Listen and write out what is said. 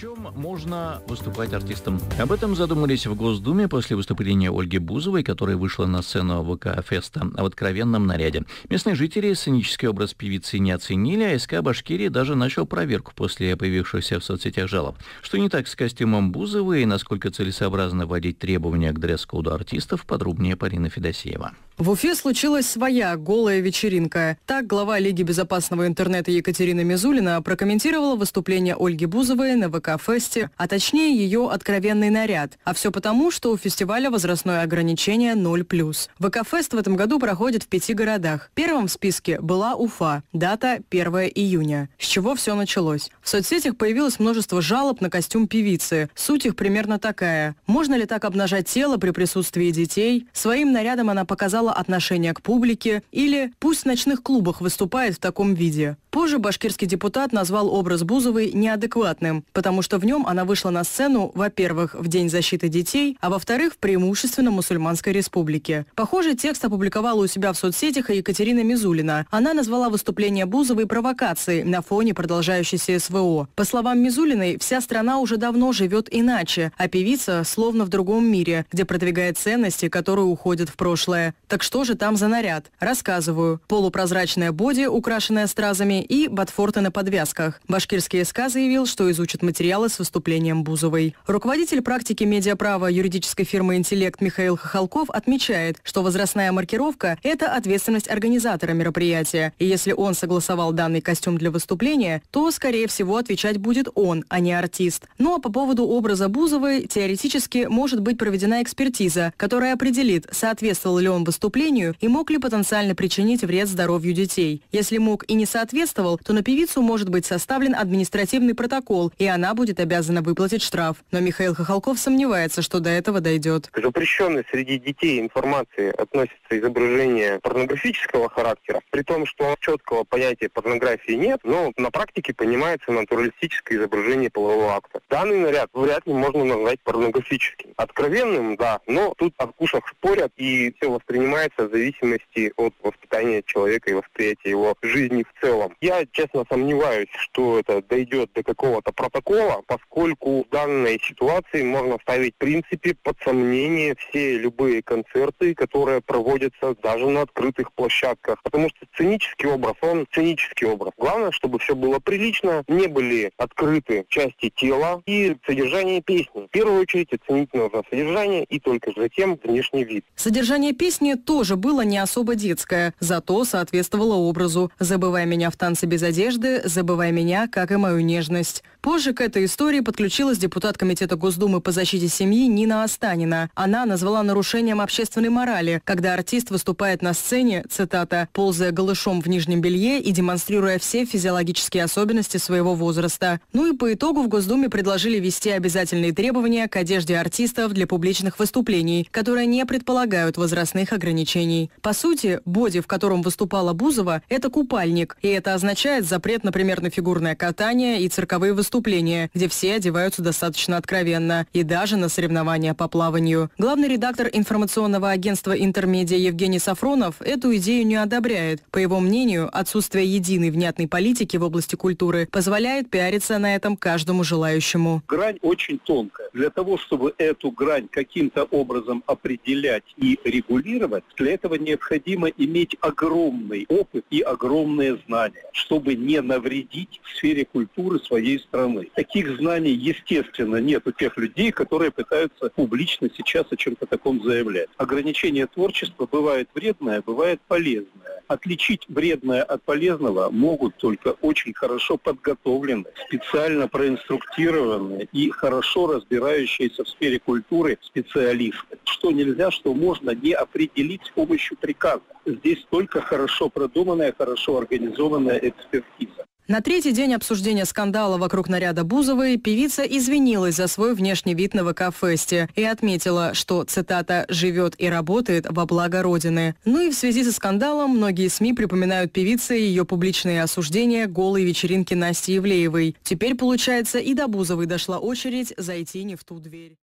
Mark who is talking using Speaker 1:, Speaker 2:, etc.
Speaker 1: чем можно выступать артистом? Об этом задумались в Госдуме после выступления Ольги Бузовой, которая вышла на сцену ВК Феста в откровенном наряде. Местные жители сценический образ певицы не оценили, а СК Башкирии даже начал проверку после появившихся в соцсетях жалоб. Что не так с костюмом Бузовой и насколько целесообразно вводить требования к дресс-коду артистов, подробнее Полина Федосеева.
Speaker 2: В Уфе случилась своя голая вечеринка. Так глава Лиги безопасного интернета Екатерина Мизулина прокомментировала выступление Ольги Бузовой на ВК-фесте, а точнее ее откровенный наряд. А все потому, что у фестиваля возрастное ограничение 0+. ВК-фест в этом году проходит в пяти городах. Первым в списке была Уфа, дата 1 июня. С чего все началось? В соцсетях появилось множество жалоб на костюм певицы. Суть их примерно такая. Можно ли так обнажать тело при присутствии детей? Своим нарядом она показала отношение к публике или пусть в ночных клубах выступает в таком виде. Позже башкирский депутат назвал образ Бузовой неадекватным, потому что в нем она вышла на сцену, во-первых, в День защиты детей, а во-вторых, в преимущественно мусульманской республике. Похожий текст опубликовала у себя в соцсетях и Екатерина Мизулина. Она назвала выступление Бузовой провокацией на фоне продолжающейся СВО. По словам Мизулиной, вся страна уже давно живет иначе, а певица словно в другом мире, где продвигает ценности, которые уходят в прошлое. Так что же там за наряд? Рассказываю. Полупрозрачная боди, украшенная стразами, и ботфорты на подвязках. Башкирский СК заявил, что изучит материалы с выступлением Бузовой. Руководитель практики медиаправа юридической фирмы «Интеллект» Михаил Хохолков отмечает, что возрастная маркировка – это ответственность организатора мероприятия. И если он согласовал данный костюм для выступления, то, скорее всего, отвечать будет он, а не артист. Ну а по поводу образа Бузовой теоретически может быть проведена экспертиза, которая определит, соответствовал ли он выступлению и мог ли потенциально причинить вред здоровью детей. Если мог и не соответствовал, участвовал, то на певицу может быть составлен административный протокол, и она будет обязана выплатить штраф. Но Михаил Хохолков сомневается, что до этого дойдет.
Speaker 3: К запрещенной среди детей информации относится изображение порнографического характера, при том, что четкого понятия порнографии нет, но на практике понимается натуралистическое изображение полового акта. Данный наряд вряд ли можно назвать порнографическим. Откровенным, да, но тут о вкусах спорят, и все воспринимается в зависимости от воспитания человека и восприятия его жизни в целом. Я, честно, сомневаюсь, что это дойдет до какого-то протокола, поскольку в данной ситуации можно ставить в принципе под сомнение все любые концерты, которые проводятся даже на открытых площадках. Потому что сценический образ, он сценический образ. Главное, чтобы все было прилично, не были открыты части тела и содержание песни. В первую очередь оценить нужно содержание и только затем внешний вид.
Speaker 2: Содержание песни тоже было не особо детское, зато соответствовало образу. «Забывай меня в танце танцы без одежды, забывай меня, как и мою нежность. Позже к этой истории подключилась депутат Комитета Госдумы по защите семьи Нина Останина. Она назвала нарушением общественной морали, когда артист выступает на сцене, цитата, «ползая голышом в нижнем белье и демонстрируя все физиологические особенности своего возраста». Ну и по итогу в Госдуме предложили ввести обязательные требования к одежде артистов для публичных выступлений, которые не предполагают возрастных ограничений. По сути, боди, в котором выступала Бузова, это купальник, и это означает запрет, например, на фигурное катание и цирковые выступления, где все одеваются достаточно откровенно, и даже на соревнования по плаванию. Главный редактор информационного агентства «Интермедиа» Евгений Сафронов эту идею не одобряет. По его мнению, отсутствие единой внятной политики в области культуры позволяет пиариться на этом каждому желающему.
Speaker 4: Грань очень тонкая. Для того, чтобы эту грань каким-то образом определять и регулировать, для этого необходимо иметь огромный опыт и огромные знания чтобы не навредить в сфере культуры своей страны. Таких знаний, естественно, нет у тех людей, которые пытаются публично сейчас о чем-то таком заявлять. Ограничение творчества бывает вредное, бывает полезное. Отличить вредное от полезного могут только очень хорошо подготовленные, специально проинструктированные и хорошо разбирающиеся в сфере культуры специалисты. Что нельзя, что можно не определить с помощью приказа. Здесь только хорошо продуманная, хорошо организованная экспертиза.
Speaker 2: На третий день обсуждения скандала вокруг наряда Бузовой певица извинилась за свой внешний вид на ВК-фесте и отметила, что, цитата, «живет и работает во благо Родины». Ну и в связи со скандалом многие СМИ припоминают певице ее публичные осуждения голой вечеринки Насти Евлеевой. Теперь, получается, и до Бузовой дошла очередь зайти не в ту дверь.